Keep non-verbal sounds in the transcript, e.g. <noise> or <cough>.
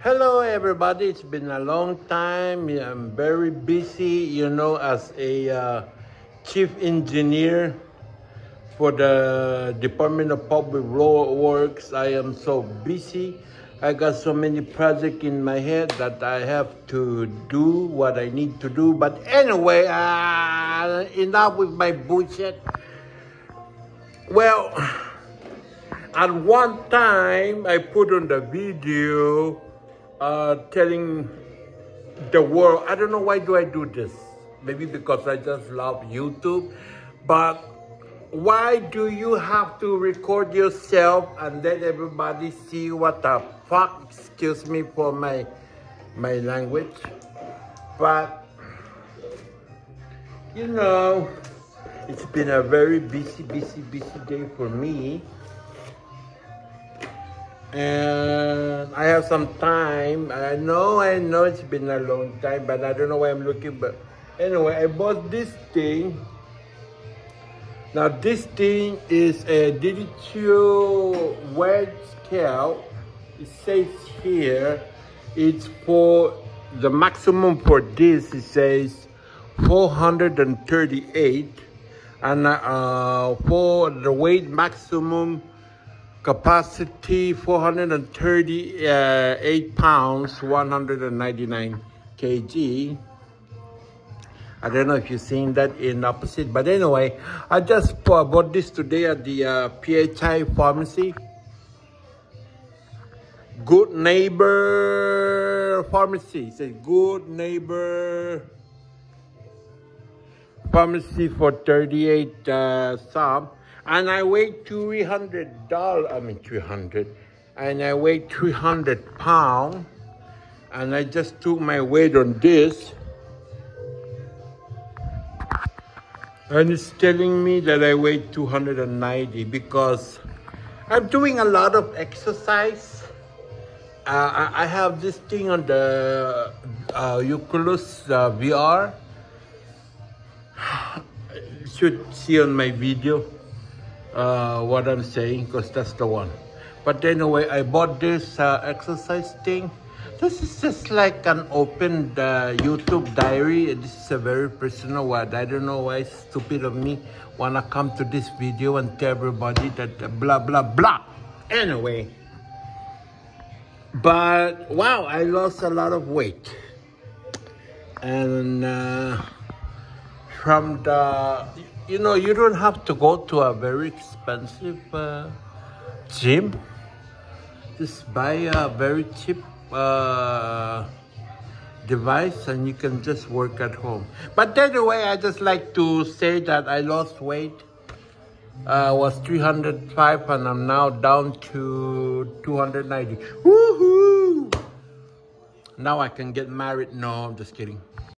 Hello, everybody. It's been a long time. I'm very busy, you know, as a uh, chief engineer for the Department of Public Works. I am so busy. I got so many projects in my head that I have to do what I need to do. But anyway, uh, enough with my bullshit. Well, at one time, I put on the video uh, telling the world, I don't know why do I do this. Maybe because I just love YouTube. But why do you have to record yourself and let everybody see what the fuck, excuse me for my, my language. But, you know, it's been a very busy, busy, busy day for me and I have some time. I know, I know it's been a long time, but I don't know why I'm looking. But anyway, I bought this thing. Now this thing is a DDQ wedge scale. It says here, it's for the maximum for this. It says 438, and uh, for the weight maximum capacity 438 pounds 199 kg. I don't know if you've seen that in opposite but anyway I just bought this today at the uh, PHI pharmacy. Good neighbor pharmacy. It's a good neighbor pharmacy for 38 uh, sum and I weigh $300, I mean 300, and I weigh 300 pounds, and I just took my weight on this, and it's telling me that I weigh 290 because I'm doing a lot of exercise. Uh, I have this thing on the uh, Oculus uh, VR. <sighs> You should see on my video uh, what I'm saying because that's the one. But anyway, I bought this uh, exercise thing. This is just like an open uh, YouTube diary. This is a very personal one. I don't know why it's stupid of me wanna come to this video and tell everybody that uh, blah blah blah. Anyway, but wow, I lost a lot of weight, and uh, from the you know, you don't have to go to a very expensive uh, gym. Just buy a very cheap uh, device and you can just work at home. But anyway, I just like to say that I lost weight. I uh, was 305 and I'm now down to 290. Woohoo! Now I can get married. No, I'm just kidding.